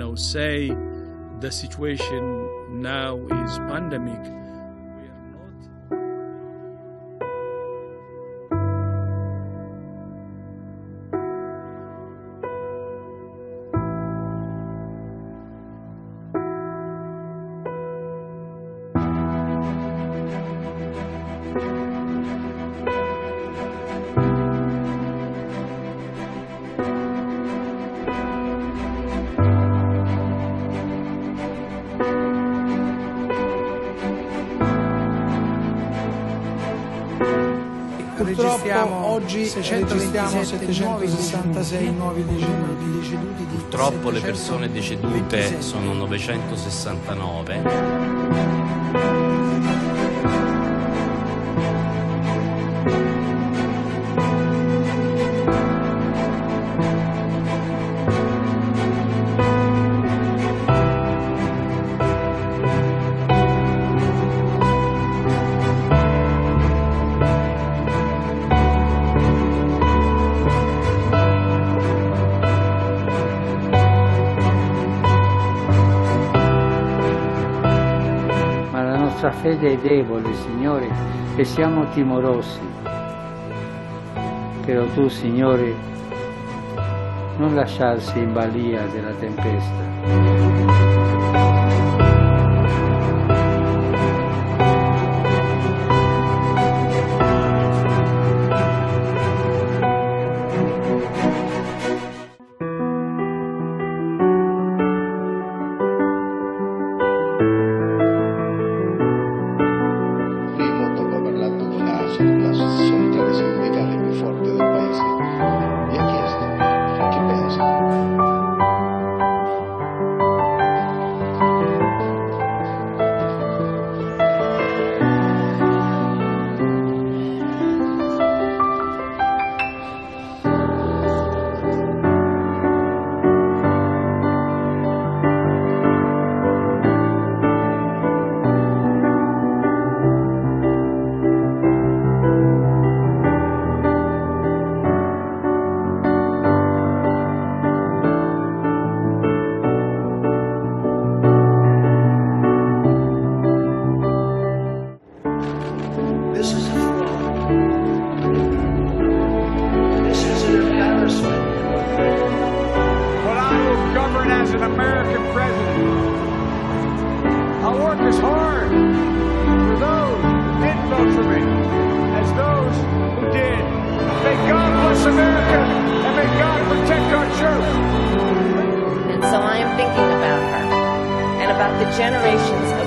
know, say the situation now is pandemic, Purtroppo oggi 627 766 nuovi deceduti. Purtroppo le persone decedute sono 969. fede è debole, Signore, e siamo timorosi. Però tu, Signore, non lasciarsi in balia della tempesta. generations